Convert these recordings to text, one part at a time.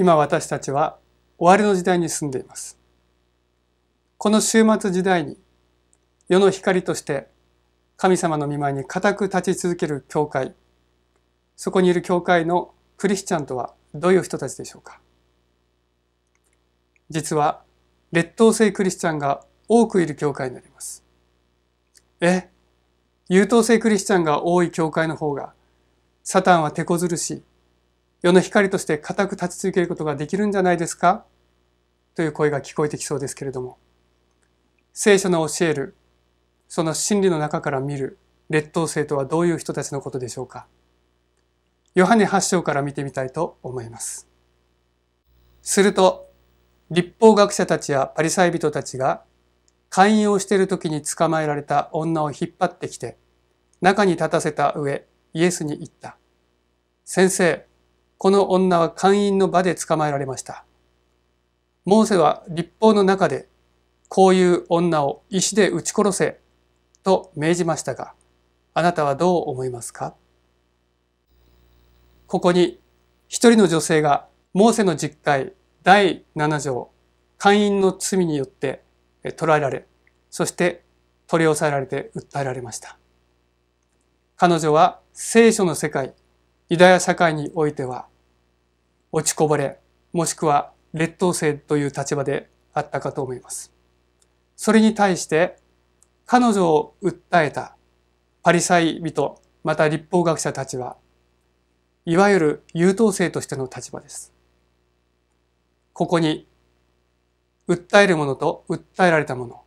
今私たちは終わりの時代に住んでいます。この終末時代に世の光として神様の御前に固く立ち続ける教会、そこにいる教会のクリスチャンとはどういう人たちでしょうか実は劣等生クリスチャンが多くいる教会になります。え優等生クリスチャンが多い教会の方がサタンは手こずるし世の光として固く立ち続けることができるんじゃないですか？という声が聞こえてきそうですけれども、聖書の教える、その真理の中から見る劣等生とはどういう人たちのことでしょうか？ヨハネ8章から見てみたいと思います。すると、立法学者たちやパリサイ人たちが、会員をしている時に捕まえられた女を引っ張ってきて、中に立たせた上、イエスに言った。先生、この女は会員の場で捕まえられました。モーセは立法の中で、こういう女を石で撃ち殺せ、と命じましたが、あなたはどう思いますか？ここに一人の女性がモーセの実会第7条、会員の罪によって捕らえられ、そして取り押さえられて訴えられました。彼女は聖書の世界、ユダヤ社会においては落ちこぼれ、もしくは劣等生という立場であったかと思います。それに対して彼女を訴えたパリサイ人、また立法学者たちは、いわゆる優等生としての立場です。ここに、訴える者と訴えられた者、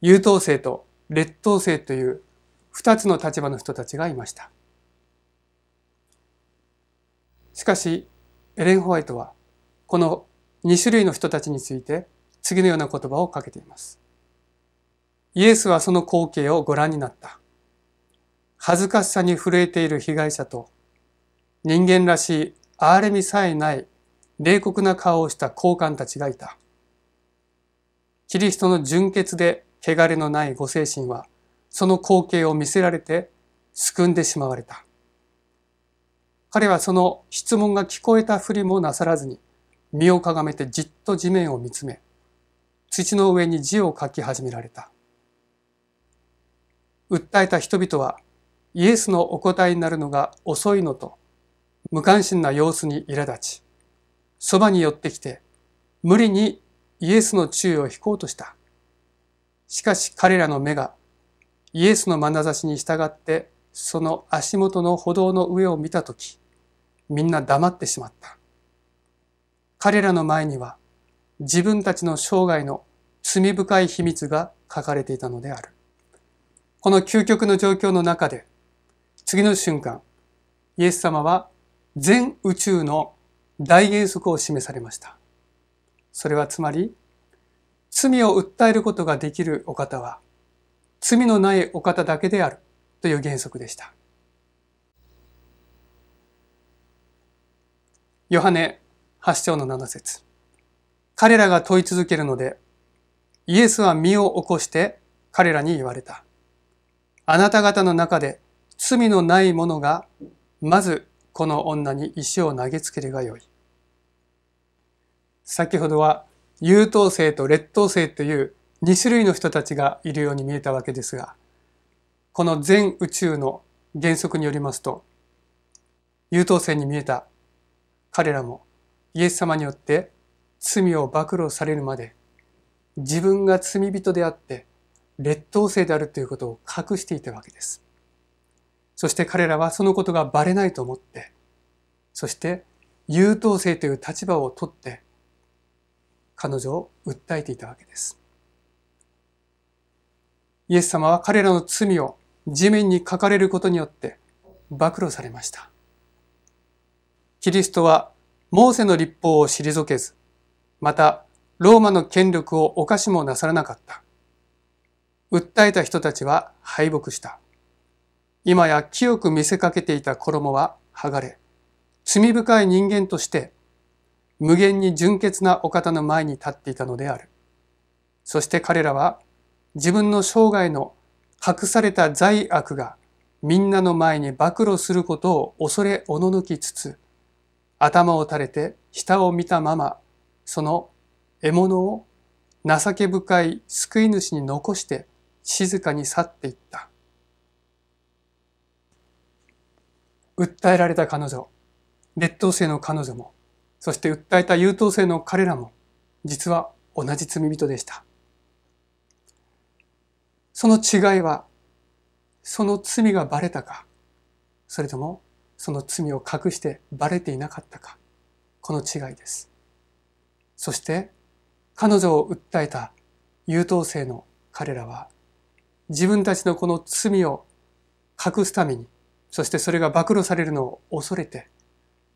優等生と劣等生という二つの立場の人たちがいました。しかし、エレン・ホワイトは、この2種類の人たちについて次のような言葉をかけています。イエスはその光景をご覧になった。恥ずかしさに震えている被害者と、人間らしい憐れみさえない冷酷な顔をした高官たちがいた。キリストの純潔で汚れのないご精神は、その光景を見せられて救んでしまわれた。彼はその質問が聞こえたふりもなさらずに、身をかがめてじっと地面を見つめ、土の上に字を書き始められた。訴えた人々は、イエスのお答えになるのが遅いのと、無関心な様子に苛立ち、そばに寄ってきて、無理にイエスの注意を引こうとした。しかし彼らの目がイエスの眼差しに従ってその足元の歩道の上を見たとき、みんな黙ってしまった。彼らの前には自分たちの生涯の罪深い秘密が書かれていたのである。この究極の状況の中で、次の瞬間、イエス様は全宇宙の大原則を示されました。それはつまり、罪を訴えることができるお方は、罪のないお方だけであるという原則でした。ヨハネ8章の7節彼らが問い続けるので、イエスは身を起こして彼らに言われた。あなた方の中で罪のない者が、まずこの女に石を投げつけるがよい。先ほどは優等生と劣等生という2種類の人たちがいるように見えたわけですが、この全宇宙の原則によりますと、優等生に見えた彼らもイエス様によって罪を暴露されるまで自分が罪人であって劣等生であるということを隠していたわけです。そして彼らはそのことがバレないと思って、そして優等生という立場をとって彼女を訴えていたわけです。イエス様は彼らの罪を地面に書かれることによって暴露されました。キリストはモーセの立法を退けず、またローマの権力を犯しもなさらなかった。訴えた人たちは敗北した。今や清く見せかけていた衣は剥がれ、罪深い人間として無限に純潔なお方の前に立っていたのである。そして彼らは自分の生涯の隠された罪悪がみんなの前に暴露することを恐れおののきつつ、頭を垂れて下を見たまま、その獲物を情け深い救い主に残して静かに去っていった。訴えられた彼女、劣等生の彼女も、そして訴えた優等生の彼らも、実は同じ罪人でした。その違いは、その罪がバレたか、それともその罪を隠してバレていなかったか、この違いです。そして、彼女を訴えた優等生の彼らは、自分たちのこの罪を隠すために、そしてそれが暴露されるのを恐れて、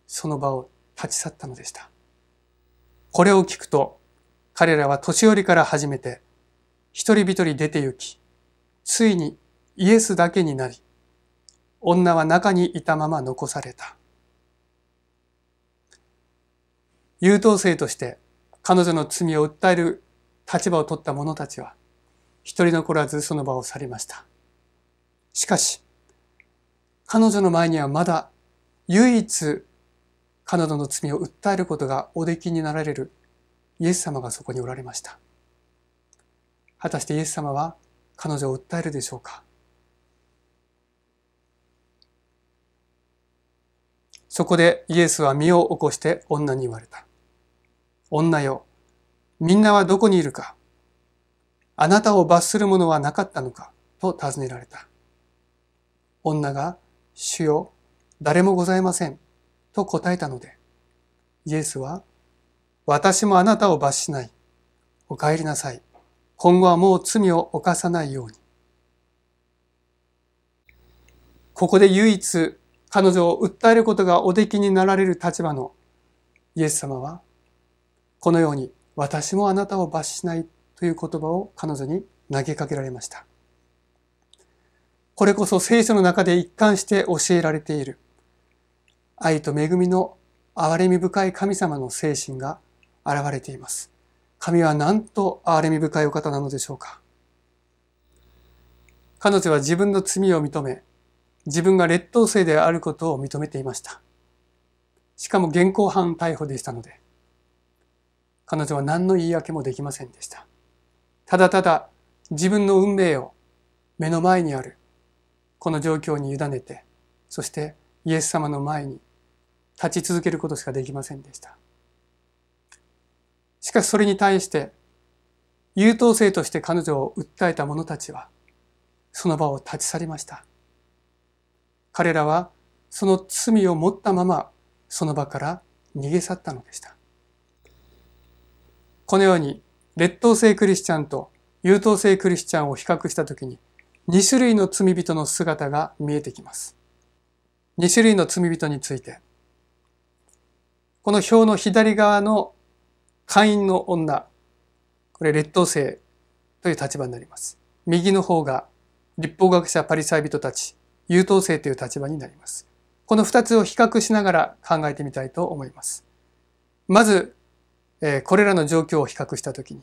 その場を立ち去ったのでした。これを聞くと、彼らは年寄りから始めて、一人一人出て行き、ついにイエスだけになり、女は中にいたまま残された。優等生として彼女の罪を訴える立場を取った者たちは、一人残らずその場を去りました。しかし、彼女の前にはまだ唯一彼女の罪を訴えることがおできになられるイエス様がそこにおられました。果たしてイエス様は彼女を訴えるでしょうか？そこでイエスは身を起こして女に言われた。女よ、みんなはどこにいるかあなたを罰するものはなかったのかと尋ねられた。女が、主よ、誰もございません。と答えたので、イエスは、私もあなたを罰しない。お帰りなさい。今後はもう罪を犯さないように。ここで唯一彼女を訴えることがおできになられる立場のイエス様は、このように私もあなたを罰しないという言葉を彼女に投げかけられました。これこそ聖書の中で一貫して教えられている愛と恵みの憐れみ深い神様の精神が現れています。神はなんと憐れみ深いお方なのでしょうか。彼女は自分の罪を認め、自分が劣等生であることを認めていました。しかも現行犯逮捕でしたので、彼女は何の言い訳もできませんでした。ただただ自分の運命を目の前にあるこの状況に委ねて、そしてイエス様の前に立ち続けることしかできませんでした。しかしそれに対して優等生として彼女を訴えた者たちはその場を立ち去りました。彼らはその罪を持ったままその場から逃げ去ったのでした。このように劣等生クリスチャンと優等生クリスチャンを比較したときに2種類の罪人の姿が見えてきます。2種類の罪人についてこの表の左側の会員の女これ劣等生という立場になります。右の方が立法学者パリサイ人たち優等生という立場になります。この二つを比較しながら考えてみたいと思います。まず、えー、これらの状況を比較したときに、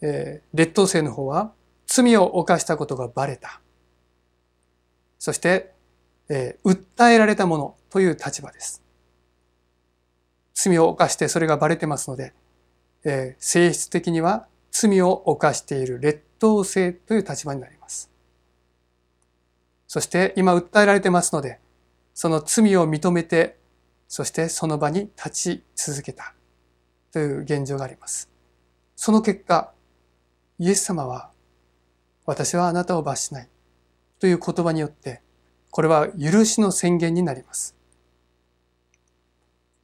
えー、劣等生の方は罪を犯したことがバレた。そして、えー、訴えられたものという立場です。罪を犯してそれがバレてますので、えー、性質的には罪を犯している劣等生という立場になります。そして今訴えられてますので、その罪を認めて、そしてその場に立ち続けたという現状があります。その結果、イエス様は、私はあなたを罰しないという言葉によって、これは許しの宣言になります。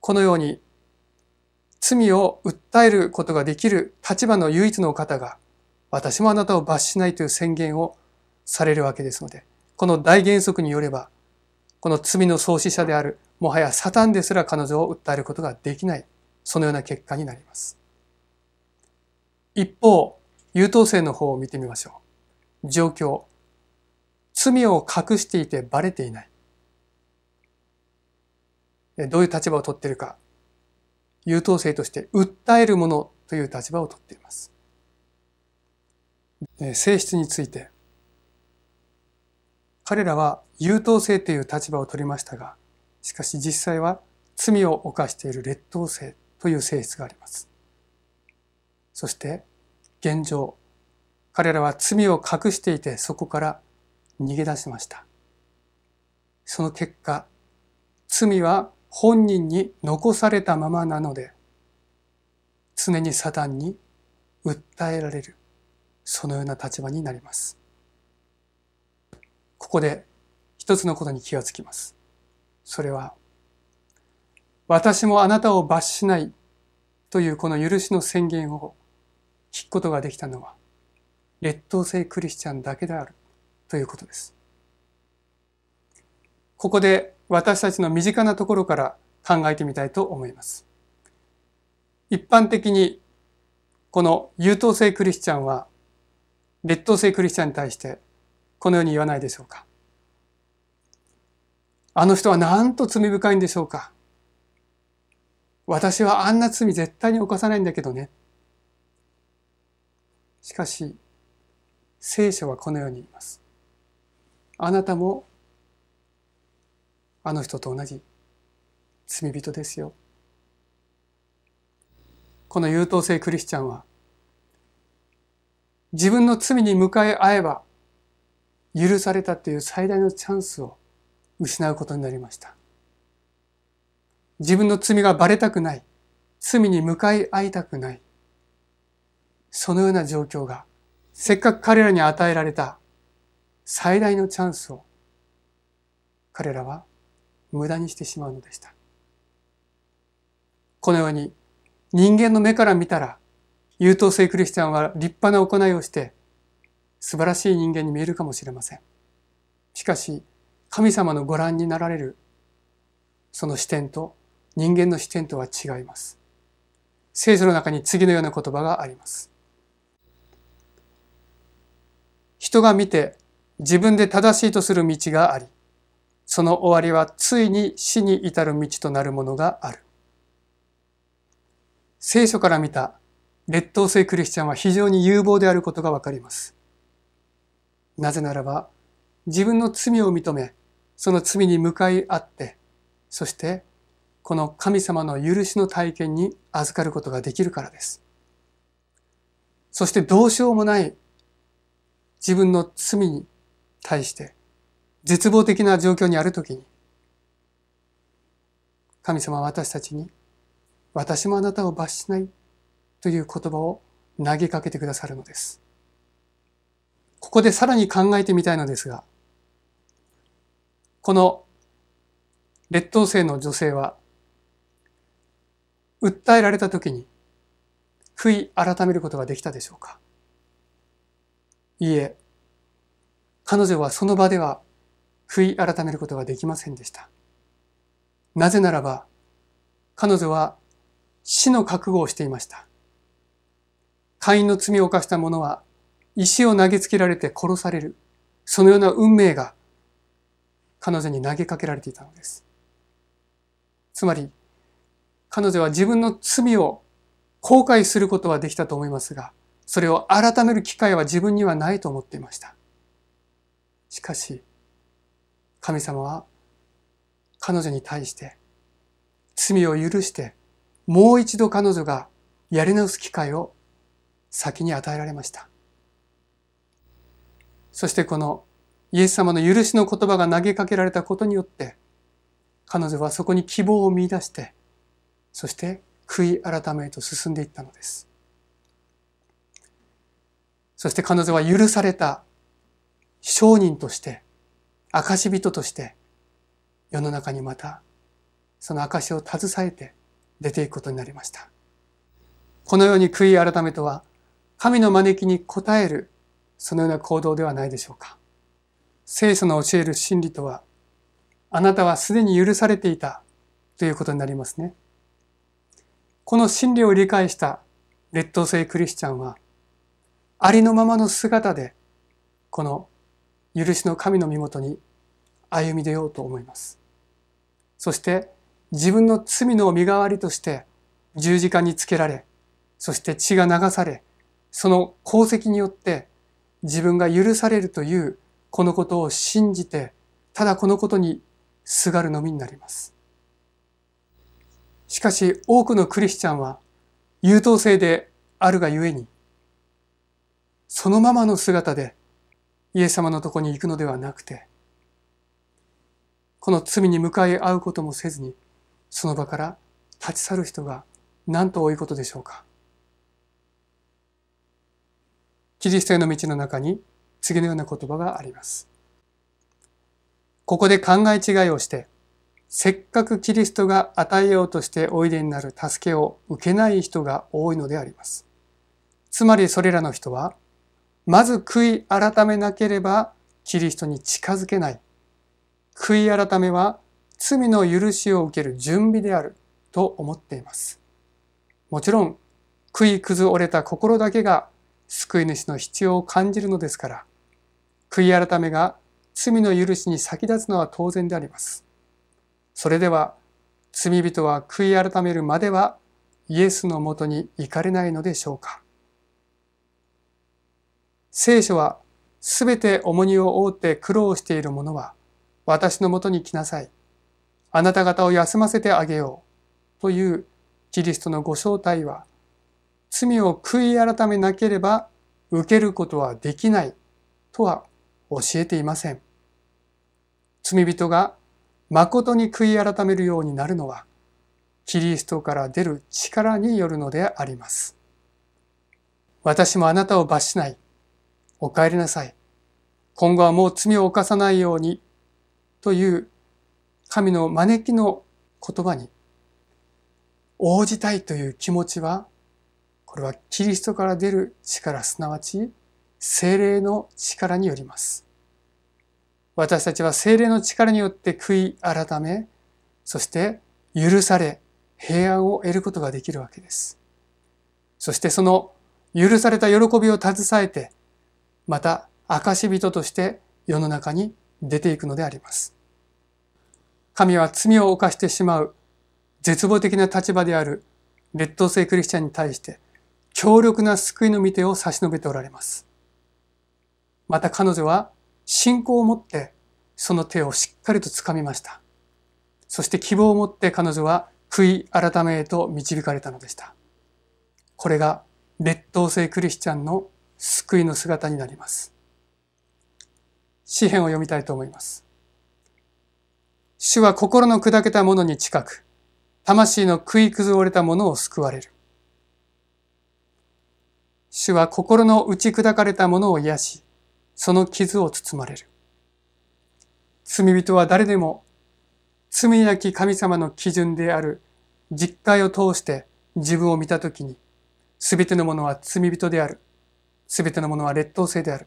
このように、罪を訴えることができる立場の唯一の方が、私もあなたを罰しないという宣言をされるわけですので、この大原則によれば、この罪の創始者である、もはやサタンですら彼女を訴えることができない、そのような結果になります。一方、優等生の方を見てみましょう。状況。罪を隠していてバレていない。どういう立場をとっているか。優等生として訴えるものという立場をとっています。性質について彼らは優等生という立場を取りましたが、しかし実際は罪を犯している劣等生という性質があります。そして現状、彼らは罪を隠していてそこから逃げ出しました。その結果、罪は本人に残されたままなので、常にサタンに訴えられる、そのような立場になります。ここで一つのことに気がつきます。それは、私もあなたを罰しないというこの許しの宣言を聞くことができたのは、劣等生クリスチャンだけであるということです。ここで私たちの身近なところから考えてみたいと思います。一般的にこの優等生クリスチャンは劣等生クリスチャンに対してこのように言わないでしょうか。あの人はなんと罪深いんでしょうか。私はあんな罪絶対に犯さないんだけどね。しかし、聖書はこのように言います。あなたもあの人と同じ罪人ですよ。この優等生クリスチャンは自分の罪に向かい合えば許されたという最大のチャンスを失うことになりました。自分の罪がバレたくない。罪に向かい合いたくない。そのような状況がせっかく彼らに与えられた最大のチャンスを彼らは無駄にしてしまうのでした。このように人間の目から見たら優等生クリスチャンは立派な行いをして素晴らしい人間に見えるかもしれません。しかし神様のご覧になられるその視点と人間の視点とは違います。聖書の中に次のような言葉があります。人が見て自分で正しいとする道があり、その終わりはついに死に至る道となるものがある。聖書から見た劣等生クリスチャンは非常に有望であることがわかります。なぜならば、自分の罪を認め、その罪に向かい合って、そしてこの神様の許しの体験に預かることができるからです。そしてどうしようもない自分の罪に対して絶望的な状況にあるときに、神様は私たちに、私もあなたを罰しないという言葉を投げかけてくださるのです。ここでさらに考えてみたいのですが、この劣等生の女性は、訴えられたときに、悔い改めることができたでしょうかいいえ、彼女はその場では悔い改めることができませんでした。なぜならば、彼女は死の覚悟をしていました。会員の罪を犯した者は石を投げつけられて殺される。そのような運命が彼女に投げかけられていたのです。つまり、彼女は自分の罪を後悔することはできたと思いますが、それを改める機会は自分にはないと思っていました。しかし、神様は彼女に対して罪を許してもう一度彼女がやり直す機会を先に与えられました。そしてこのイエス様の許しの言葉が投げかけられたことによって彼女はそこに希望を見出してそして悔い改めへと進んでいったのです。そして彼女は許された商人として証人として世の中にまたその証を携えて出ていくことになりました。このように悔い改めとは神の招きに応えるそのような行動ではないでしょうか。聖書の教える真理とはあなたはすでに許されていたということになりますね。この真理を理解した劣等生クリスチャンはありのままの姿でこの許しの神の身元に歩み出ようと思います。そして自分の罪の身代わりとして十字架につけられ、そして血が流され、その功績によって自分が許されるというこのことを信じて、ただこのことにすがるのみになります。しかし多くのクリスチャンは優等生であるがゆえに、そのままの姿でイエス様のとこに行くのではなくて、この罪に向かい合うこともせずに、その場から立ち去る人が何と多いことでしょうか。キリストへの道の中に次のような言葉があります。ここで考え違いをして、せっかくキリストが与えようとしておいでになる助けを受けない人が多いのであります。つまりそれらの人は、まず悔い改めなければキリストに近づけない。悔い改めは罪の許しを受ける準備であると思っています。もちろん、悔い崩折れた心だけが救い主の必要を感じるのですから、悔い改めが罪の許しに先立つのは当然であります。それでは、罪人は悔い改めるまではイエスのもとに行かれないのでしょうか。聖書は、すべて重荷を負って苦労している者は、私のもとに来なさい。あなた方を休ませてあげよう。というキリストのご招待は、罪を悔い改めなければ受けることはできないとは教えていません。罪人が誠に悔い改めるようになるのは、キリストから出る力によるのであります。私もあなたを罰しない。お帰りなさい。今後はもう罪を犯さないように。という神の招きの言葉に応じたいという気持ちはこれはキリストから出る力、すなわち精霊の力によります。私たちは精霊の力によって悔い改め、そして許され、平安を得ることができるわけです。そしてその許された喜びを携えて、また証人として世の中に出ていくのであります。神は罪を犯してしまう絶望的な立場である劣等生クリスチャンに対して強力な救いの御手を差し伸べておられます。また彼女は信仰を持ってその手をしっかりと掴みました。そして希望を持って彼女は悔い改めへと導かれたのでした。これが劣等生クリスチャンの救いの姿になります。詩篇を読みたいと思います。主は心の砕けた者に近く、魂の食い崩れた者を救われる。主は心の打ち砕かれたものを癒し、その傷を包まれる。罪人は誰でも、罪なき神様の基準である実会を通して自分を見たときに、すべてのものは罪人である。すべてのものは劣等生である。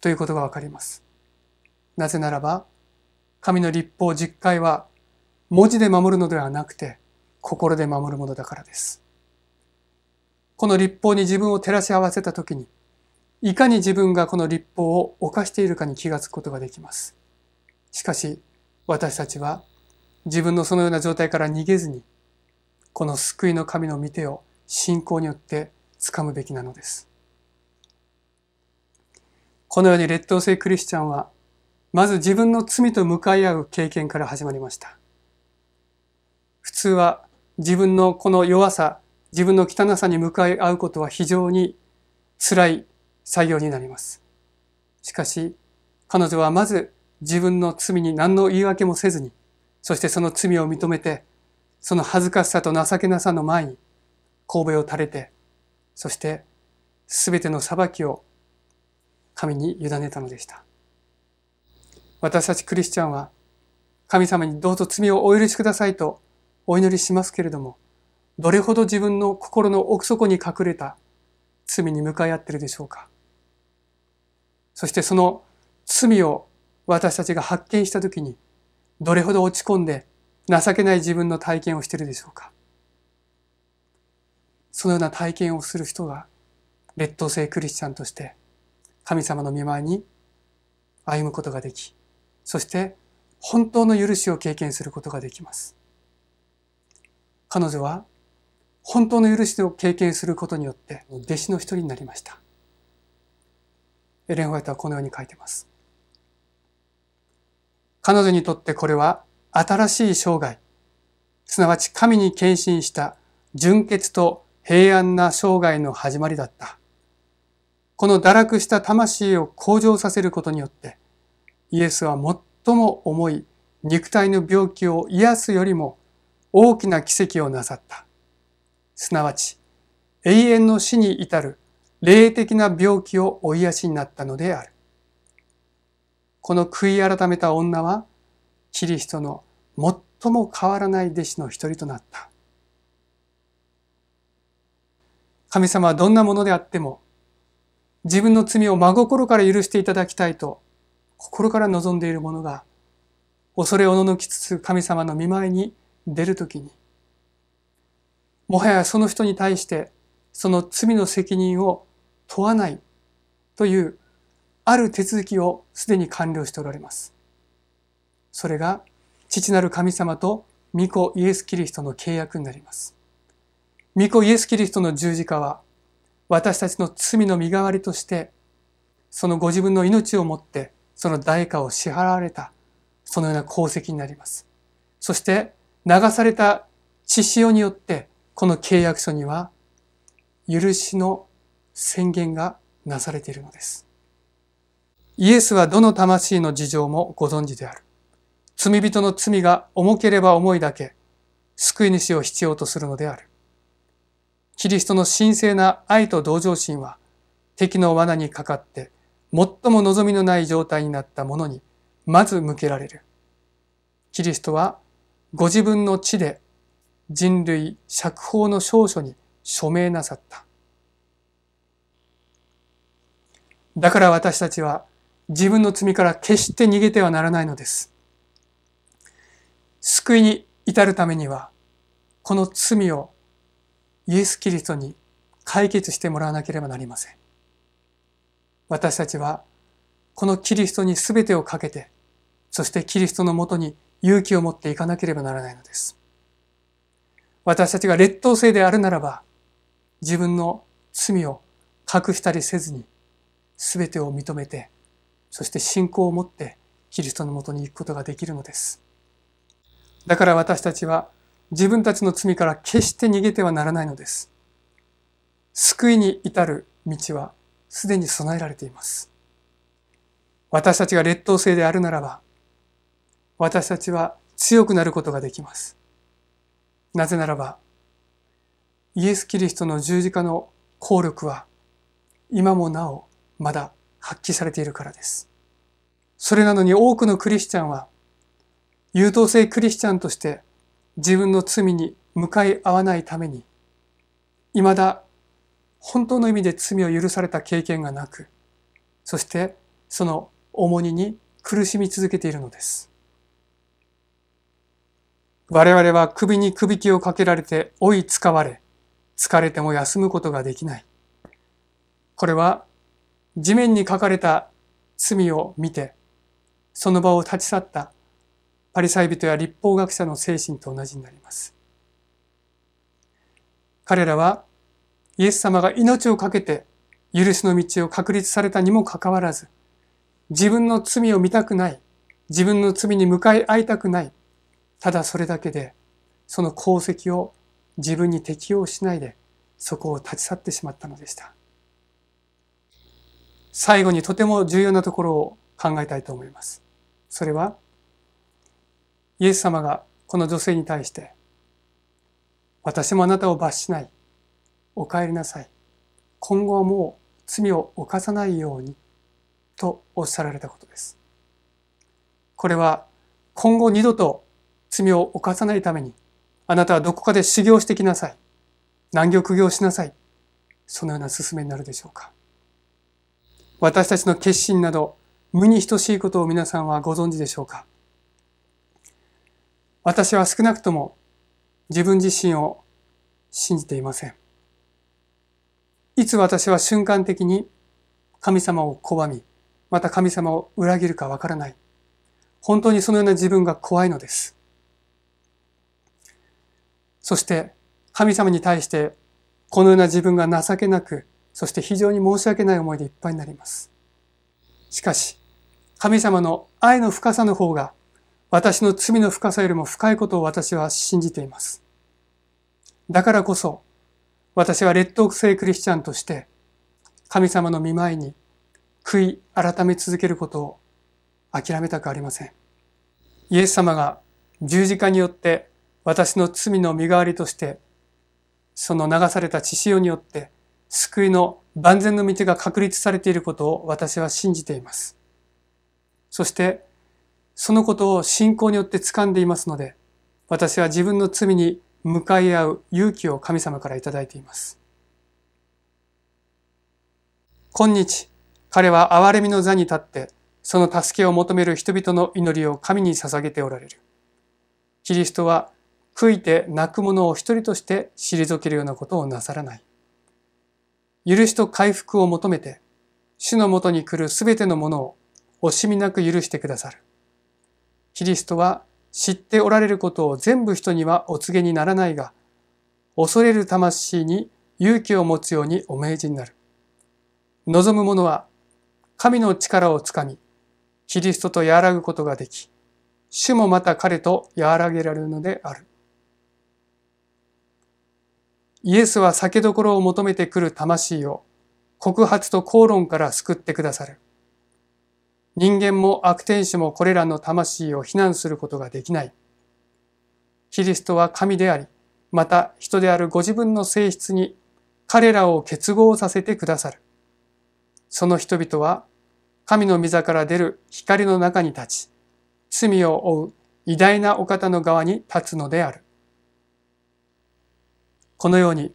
ということがわかります。なぜならば、神の立法実会は文字で守るのではなくて、心で守るものだからです。この立法に自分を照らし合わせたときに、いかに自分がこの立法を犯しているかに気がつくことができます。しかし、私たちは自分のそのような状態から逃げずに、この救いの神の御手を信仰によって掴むべきなのです。このように劣等生クリスチャンは、まず自分の罪と向かい合う経験から始まりました。普通は自分のこの弱さ、自分の汚さに向かい合うことは非常に辛い作業になります。しかし、彼女はまず自分の罪に何の言い訳もせずに、そしてその罪を認めて、その恥ずかしさと情けなさの前に神戸を垂れて、そして全ての裁きを神に委ねたのでした。私たちクリスチャンは神様にどうぞ罪をお許しくださいとお祈りしますけれども、どれほど自分の心の奥底に隠れた罪に向かい合ってるでしょうか。そしてその罪を私たちが発見したときにどれほど落ち込んで情けない自分の体験をしているでしょうか。そのような体験をする人が劣等生クリスチャンとして神様の御前に歩むことができそして本当の許しを経験することができます。彼女は本当の許しを経験することによって弟子の一人になりました。エレン・ホワイトはこのように書いてます。彼女にとってこれは新しい生涯、すなわち神に献身した純潔と平安な生涯の始まりだった。この堕落した魂を向上させることによって、イエスは最も重い肉体の病気を癒すよりも大きな奇跡をなさった。すなわち、永遠の死に至る霊的な病気をお癒しになったのである。この悔い改めた女は、キリストの最も変わらない弟子の一人となった。神様はどんなものであっても、自分の罪を真心から許していただきたいと、心から望んでいる者が、恐れおののきつつ神様の見舞いに出るときに、もはやその人に対してその罪の責任を問わないというある手続きをすでに完了しておられます。それが父なる神様と御子イエス・キリストの契約になります。御子イエス・キリストの十字架は私たちの罪の身代わりとしてそのご自分の命をもってその代価を支払われたそのような功績になります。そして流された血潮によってこの契約書には許しの宣言がなされているのです。イエスはどの魂の事情もご存知である。罪人の罪が重ければ重いだけ救い主を必要とするのである。キリストの神聖な愛と同情心は敵の罠にかかって最も望みのない状態になったものにまず向けられる。キリストはご自分の地で人類釈放の証書に署名なさった。だから私たちは自分の罪から決して逃げてはならないのです。救いに至るためには、この罪をイエス・キリストに解決してもらわなければなりません。私たちはこのキリストに全てをかけて、そしてキリストのもとに勇気を持っていかなければならないのです。私たちが劣等生であるならば、自分の罪を隠したりせずに、全てを認めて、そして信仰を持ってキリストのもとに行くことができるのです。だから私たちは自分たちの罪から決して逃げてはならないのです。救いに至る道はすでに備えられています。私たちが劣等生であるならば、私たちは強くなることができます。なぜならば、イエス・キリストの十字架の効力は今もなおまだ発揮されているからです。それなのに多くのクリスチャンは優等生クリスチャンとして自分の罪に向かい合わないために未だ本当の意味で罪を許された経験がなくそしてその重荷に苦しみ続けているのです。我々は首に首輝をかけられて追い使われ、疲れても休むことができない。これは地面に書かれた罪を見て、その場を立ち去ったパリサイ人や立法学者の精神と同じになります。彼らはイエス様が命を懸けて許しの道を確立されたにもかかわらず、自分の罪を見たくない、自分の罪に向かい合いたくない、ただそれだけで、その功績を自分に適用しないで、そこを立ち去ってしまったのでした。最後にとても重要なところを考えたいと思います。それは、イエス様がこの女性に対して、私もあなたを罰しない。お帰りなさい。今後はもう罪を犯さないように、とおっしゃられたことです。これは今後二度と罪を犯さないために、あなたはどこかで修行してきなさい。難行苦行しなさい。そのような勧めになるでしょうか。私たちの決心など、無に等しいことを皆さんはご存知でしょうか。私は少なくとも自分自身を信じていません。いつ私は瞬間的に神様を拒み、また神様を裏切るかわからない。本当にそのような自分が怖いのです。そして神様に対してこのような自分が情けなく、そして非常に申し訳ない思いでいっぱいになります。しかし、神様の愛の深さの方が私の罪の深さよりも深いことを私は信じています。だからこそ、私は劣等生クリスチャンとして、神様の見舞いに悔い改め続けることを諦めたくありません。イエス様が十字架によって私の罪の身代わりとして、その流された血潮によって救いの万全の道が確立されていることを私は信じています。そして、そのことを信仰によって掴んでいますので、私は自分の罪に向かい合う勇気を神様からいただいています。今日、彼は憐れみの座に立って、その助けを求める人々の祈りを神に捧げておられる。キリストは悔いて泣く者を一人として退けるようなことをなさらない。許しと回復を求めて、主のもとに来るすべてのものを惜しみなく許してくださる。キリストは知っておられることを全部人にはお告げにならないが、恐れる魂に勇気を持つようにお命じになる。望む者は神の力をつかみ、キリストと和らぐことができ、主もまた彼と和らげられるのである。イエスは酒どころを求めてくる魂を告発と口論から救ってくださる。人間も悪天使もこれらの魂を非難することができない。キリストは神であり、また人であるご自分の性質に彼らを結合させてくださる。その人々は神の御座から出る光の中に立ち、罪を負う偉大なお方の側に立つのである。このように、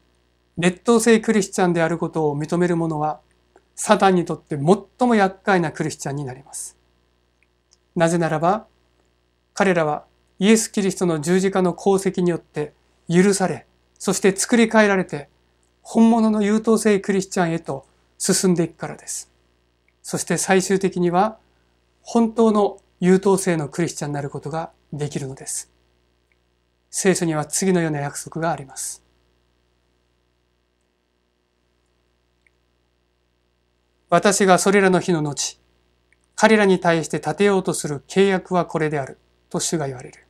劣等生クリスチャンであることを認める者は、サタンにとって最も厄介なクリスチャンになります。なぜならば、彼らはイエス・キリストの十字架の功績によって許され、そして作り変えられて、本物の優等生クリスチャンへと進んでいくからです。そして最終的には、本当の優等生のクリスチャンになることができるのです。聖書には次のような約束があります。私がそれらの日の後、彼らに対して立てようとする契約はこれである、と主が言われる。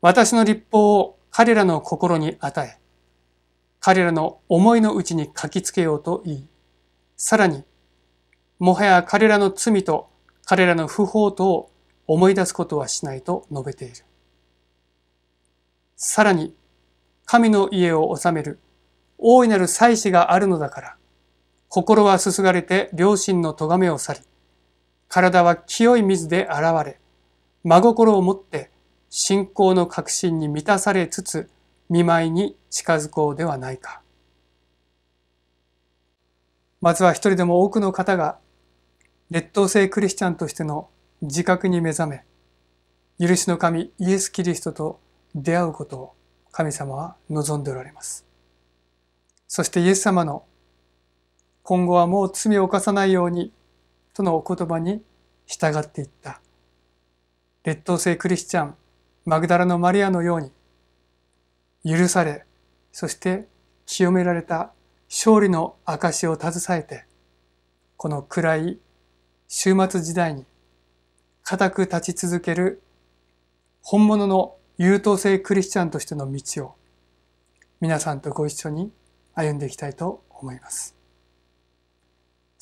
私の立法を彼らの心に与え、彼らの思いのうちに書きつけようと言い、さらに、もはや彼らの罪と彼らの不法とを思い出すことはしないと述べている。さらに、神の家を治める大いなる祭司があるのだから、心はすすがれて両親の咎めを去り、体は清い水で洗われ、真心をもって信仰の確信に満たされつつ、見舞いに近づこうではないか。まずは一人でも多くの方が、劣等生クリスチャンとしての自覚に目覚め、許しの神イエス・キリストと出会うことを神様は望んでおられます。そしてイエス様の今後はもう罪を犯さないように、とのお言葉に従っていった。劣等生クリスチャン、マグダラのマリアのように、許され、そして清められた勝利の証を携えて、この暗い終末時代に固く立ち続ける本物の優等生クリスチャンとしての道を皆さんとご一緒に歩んでいきたいと思います。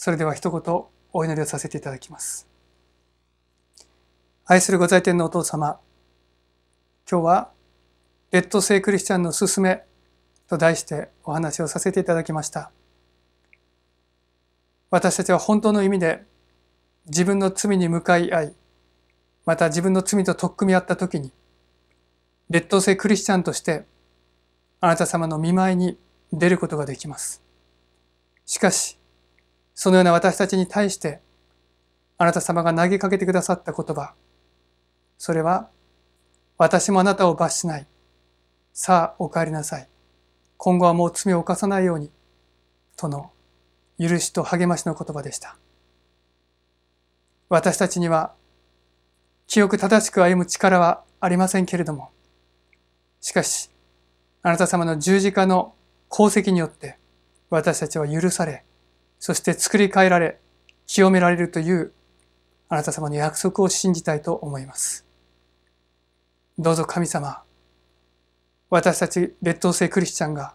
それでは一言お祈りをさせていただきます。愛するご在天のお父様、今日は、劣等生クリスチャンの勧めと題してお話をさせていただきました。私たちは本当の意味で自分の罪に向かい合い、また自分の罪と取っ組み合った時に、劣等生クリスチャンとしてあなた様の見舞いに出ることができます。しかし、そのような私たちに対して、あなた様が投げかけてくださった言葉、それは、私もあなたを罰しない。さあ、お帰りなさい。今後はもう罪を犯さないように、との許しと励ましの言葉でした。私たちには、記憶正しく歩む力はありませんけれども、しかし、あなた様の十字架の功績によって、私たちは許され、そして作り変えられ、清められるという、あなた様の約束を信じたいと思います。どうぞ神様、私たち劣等生クリスチャンが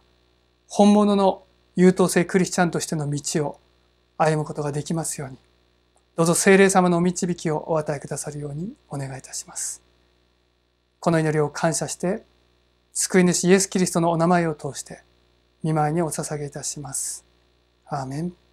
本物の優等生クリスチャンとしての道を歩むことができますように、どうぞ聖霊様のお導きをお与えくださるようにお願いいたします。この祈りを感謝して、救い主イエス・キリストのお名前を通して、見舞いにお捧げいたします。アーメン。